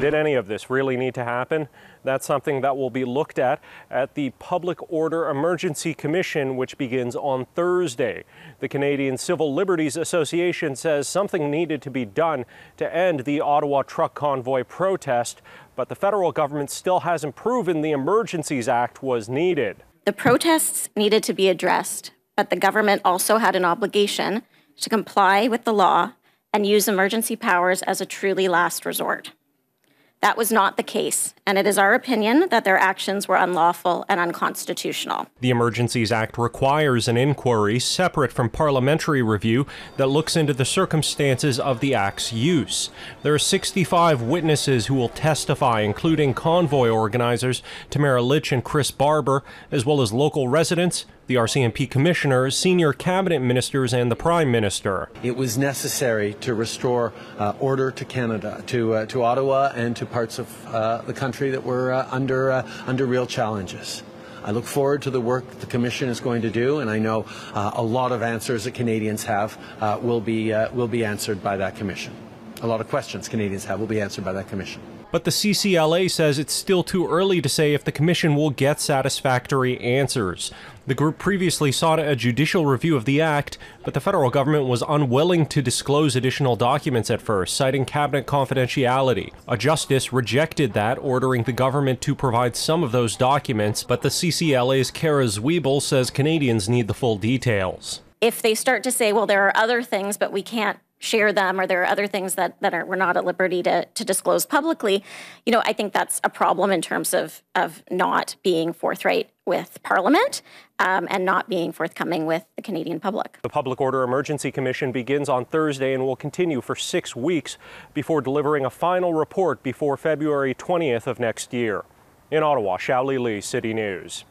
Did any of this really need to happen? That's something that will be looked at at the Public Order Emergency Commission, which begins on Thursday. The Canadian Civil Liberties Association says something needed to be done to end the Ottawa truck convoy protest, but the federal government still hasn't proven the Emergencies Act was needed. The protests needed to be addressed, but the government also had an obligation to comply with the law and use emergency powers as a truly last resort. That was not the case, and it is our opinion that their actions were unlawful and unconstitutional. The Emergencies Act requires an inquiry separate from parliamentary review that looks into the circumstances of the Act's use. There are 65 witnesses who will testify, including convoy organizers Tamara Lich and Chris Barber, as well as local residents, the RCMP commissioners, senior cabinet ministers, and the prime minister. It was necessary to restore uh, order to Canada, to uh, to Ottawa, and to parts of uh, the country that were uh, under uh, under real challenges. I look forward to the work the Commission is going to do, and I know uh, a lot of answers that Canadians have will be will be answered by that Commission. A lot of questions Canadians have will be answered by that Commission. But the CCLA says it's still too early to say if the Commission will get satisfactory answers. The group previously sought a judicial review of the Act, but the federal government was unwilling to disclose additional documents at first, citing cabinet confidentiality. A justice rejected that, ordering the government to provide some of those documents, but the CCLA's Cara Zwibel says Canadians need the full details. If they start to say, well, there are other things, but we can't share them or there are other things that, that are, we're not at liberty to, to disclose publicly, you know, I think that's a problem in terms of, of not being forthright with Parliament um, and not being forthcoming with the Canadian public. The Public Order Emergency Commission begins on Thursday and will continue for six weeks before delivering a final report before February 20th of next year. In Ottawa, Xiaoli Li, City News.